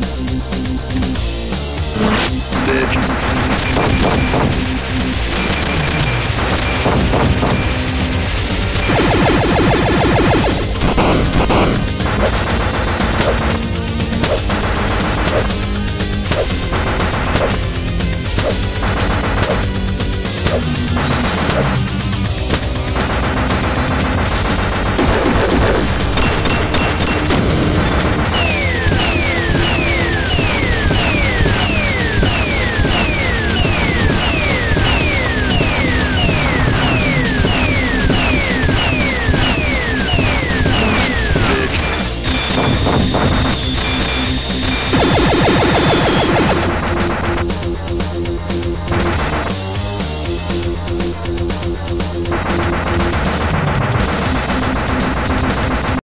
Dead.